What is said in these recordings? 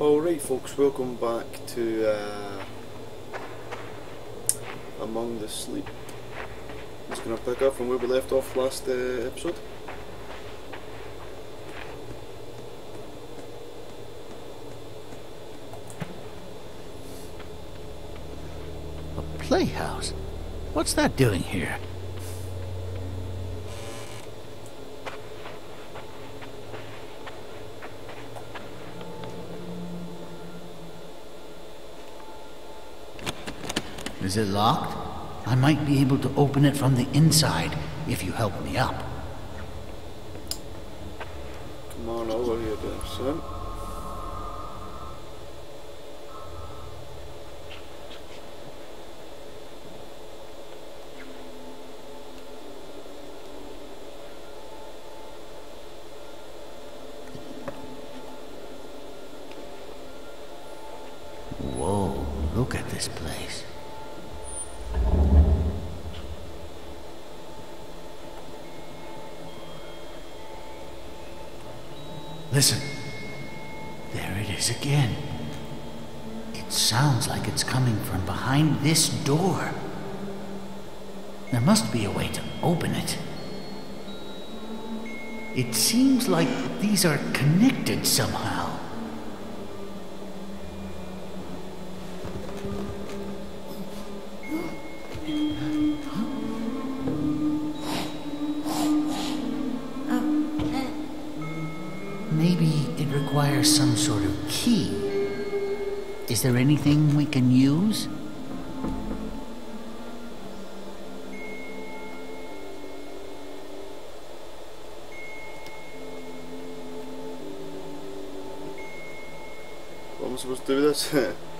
Alright folks, welcome back to uh, Among the Sleep. I'm just going to pick up from where we left off last uh, episode. A playhouse? What's that doing here? Is it locked? I might be able to open it from the inside if you help me up. Come on over here then, son. It sounds like it's coming from behind this door. There must be a way to open it. It seems like these are connected somehow. There anything we can use? What am I supposed to do with this?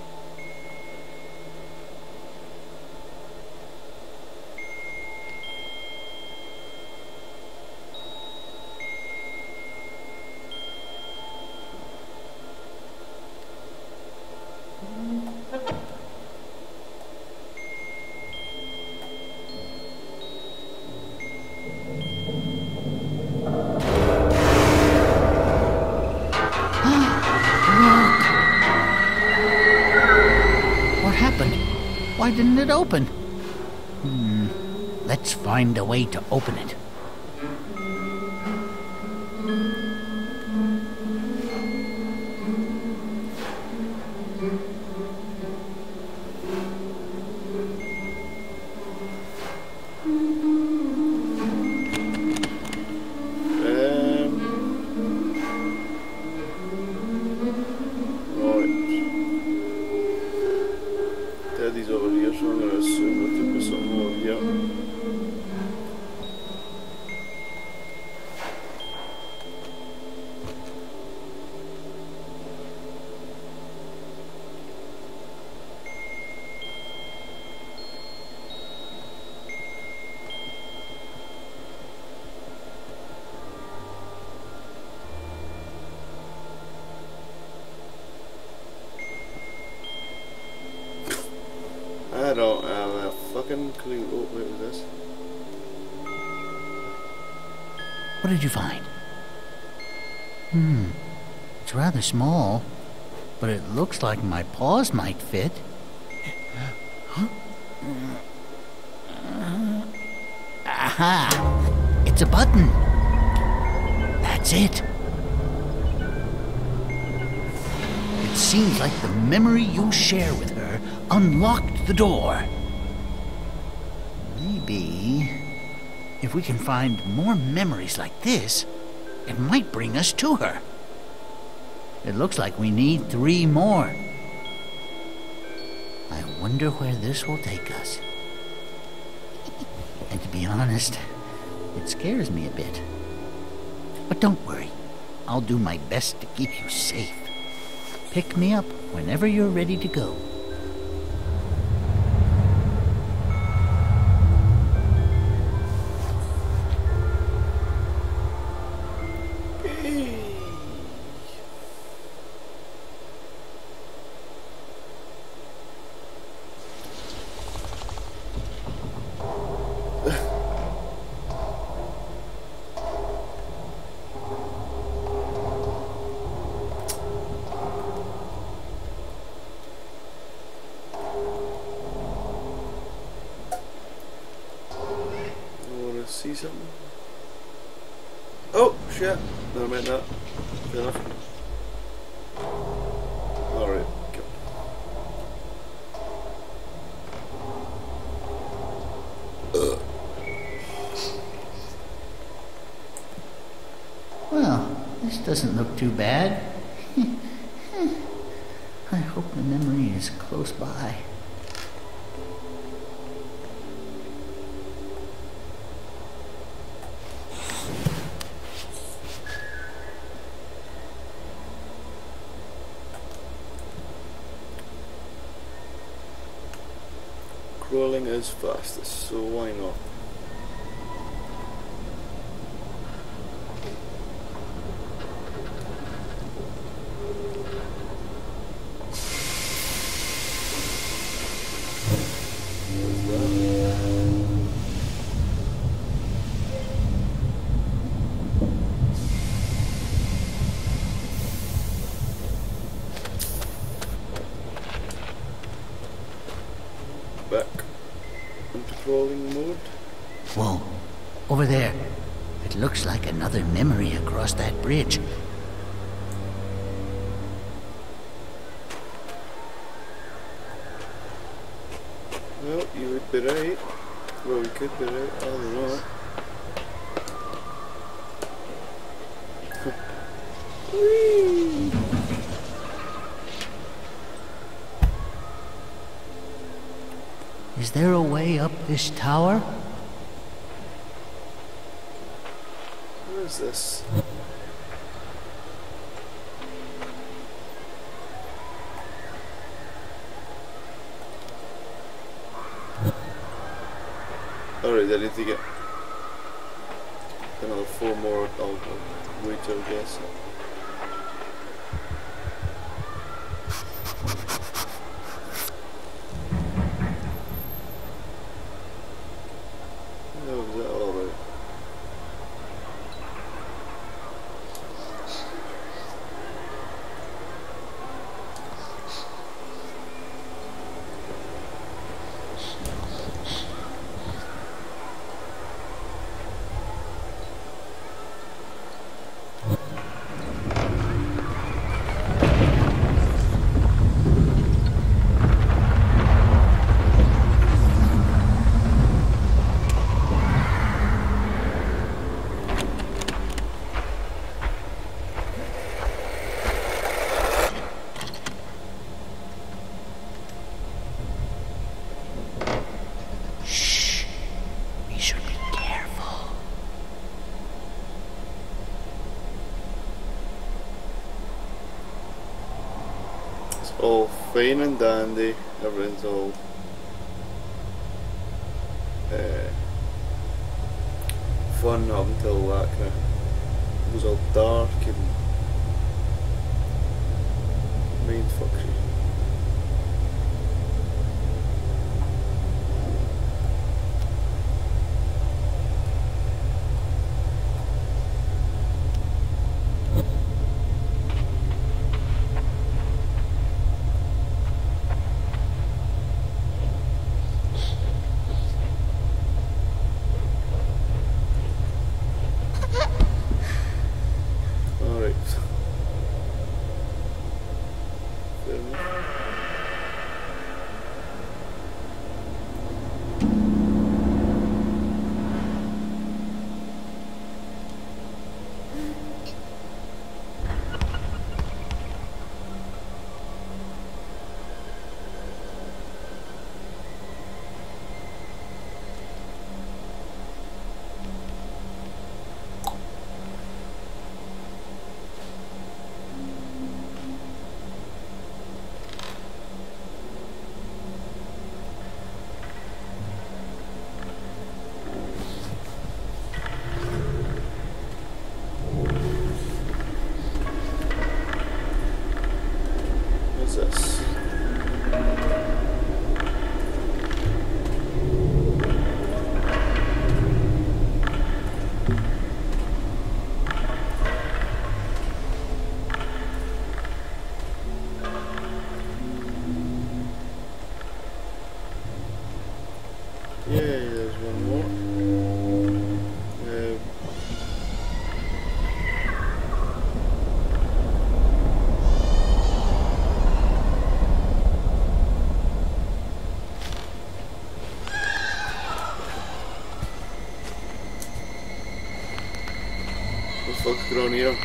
happened? Why didn't it open? Hmm. Let's find a way to open it. Oh, was this? What did you find? Hmm. It's rather small, but it looks like my paws might fit. Huh? Aha! It's a button. That's it. It seems like the memory you share with her unlocked the door. Maybe if we can find more memories like this, it might bring us to her. It looks like we need three more. I wonder where this will take us. And to be honest, it scares me a bit. But don't worry, I'll do my best to keep you safe. Pick me up whenever you're ready to go. Something. Oh, shit. No, I meant that. Fair enough. Alright. Well, this doesn't look too bad. I hope the memory is close by. Crawling is fastest, so why not? What's that? Back into crawling mode. Whoa, over there. It looks like another memory across that bridge. Well, you would be right. Well, we could be right. I don't know. Whee! Is there a way up this tower? Is this? Alright, I need to get another four more. I'll, I'll wait till I guess. Oh, is that alright? Shh. We should be careful. It's all fine and dandy. Everything's all uh, fun up until that kind of it was all dark and mind down here.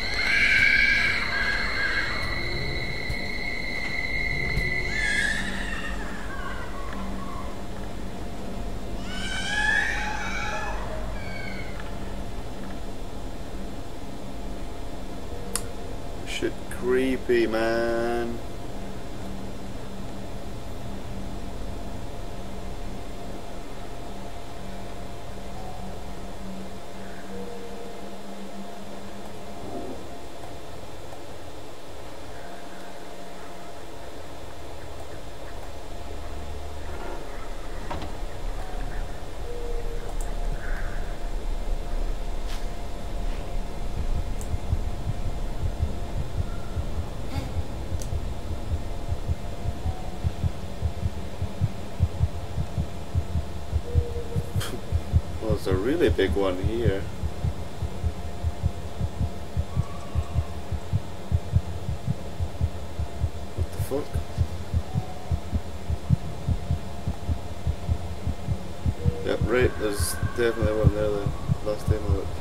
Shit creepy man. There's a really big one here. What the fuck? Yep, right, there's definitely one there the last time I looked.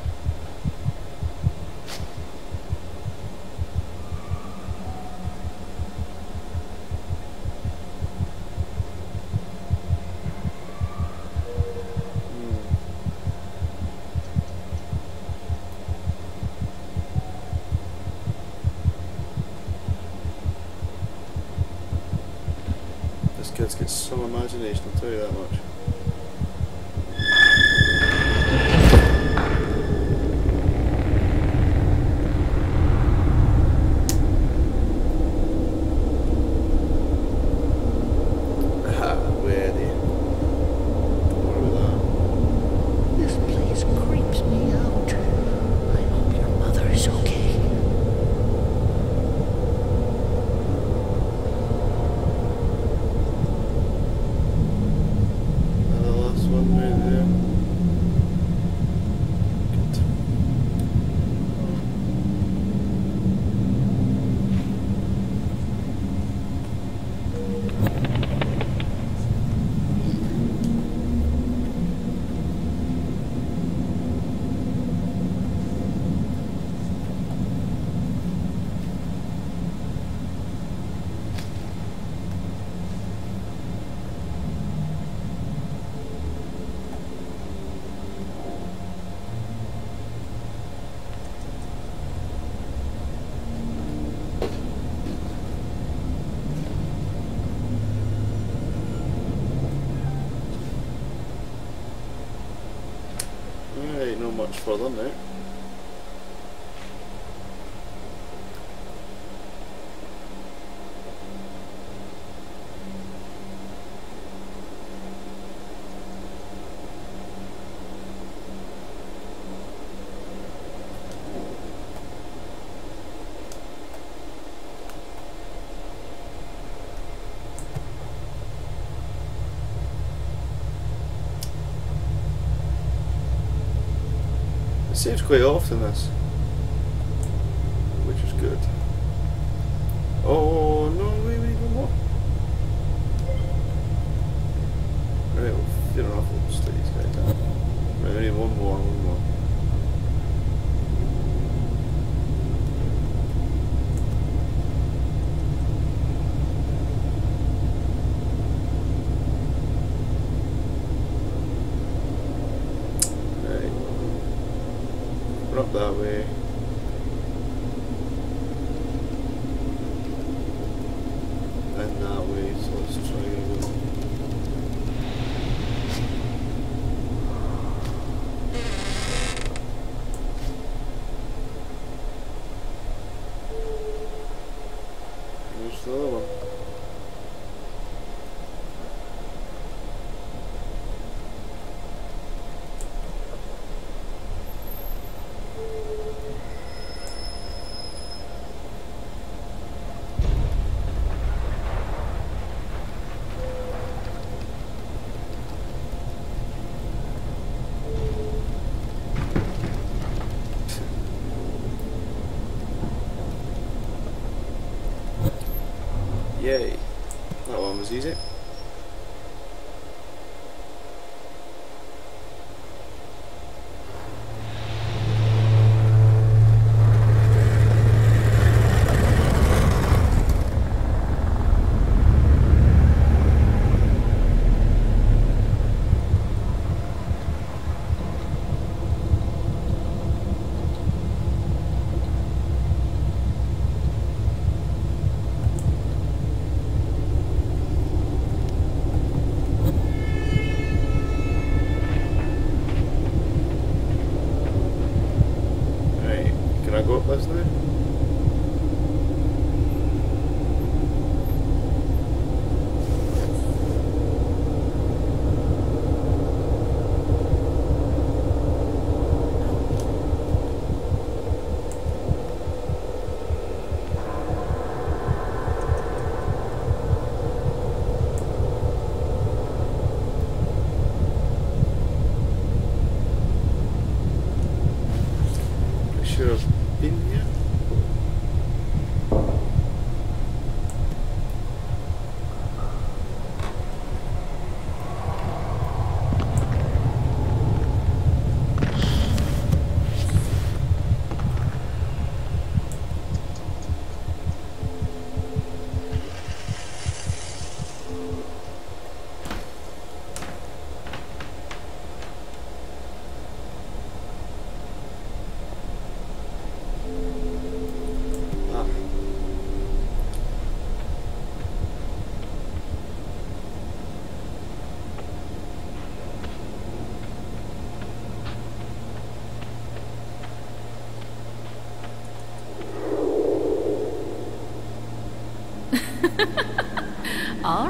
Much further now. Eh? It seems quite often this, which is good. Oh no, wait, wait, one more. Right, well, fair enough, we'll just let these guys down. Right, we need one more, one more. Right. We're up that way. And that way, so let's try and go. There's the other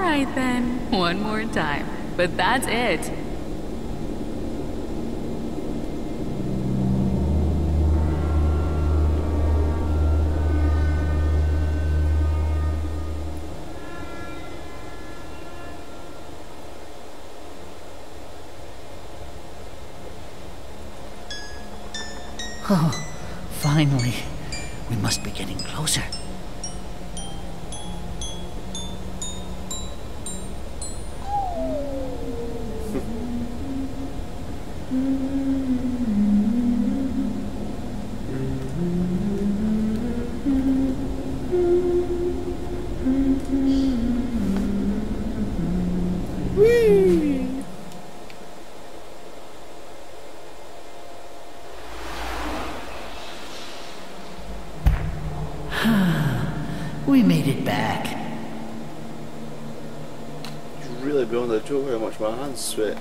right then, one more time. But that's it. Oh, finally. We must be getting closer. We made it back. It's really beyond the joke how much my hands sweat.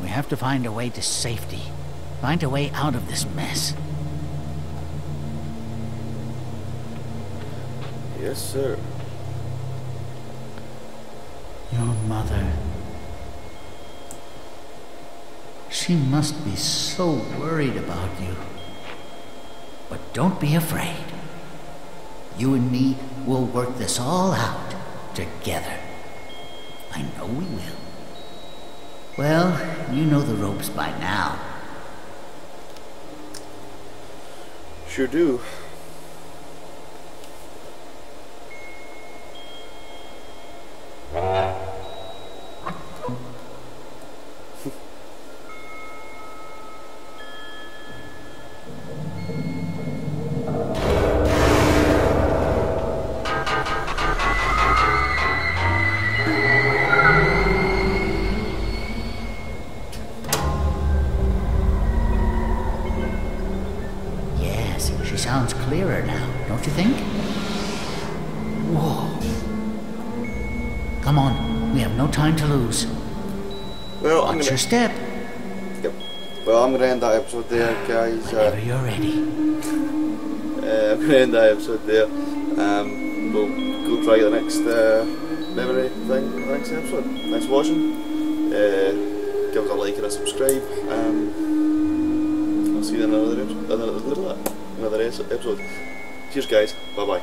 We have to find a way to safety. Find a way out of this mess. Yes, sir. Your mother. She must be so worried about you. But don't be afraid. You and me will work this all out together. I know we will. Well, you know the ropes by now. Sure do. Come on, we have no time to lose. Well, I'm Watch gonna. your step. Yep. Well, I'm gonna end that episode there, guys. Whenever Uh, you're ready. uh, I'm gonna end that episode there. Um, we'll go try the next uh, memory thing, next episode. Thanks for watching. Uh, give us a like and a subscribe. Um, I'll see you in another. Another, another episode. Cheers, guys. Bye bye.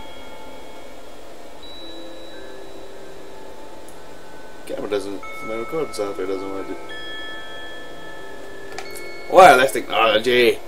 Doesn't. My recording software doesn't want to do. Wireless technology.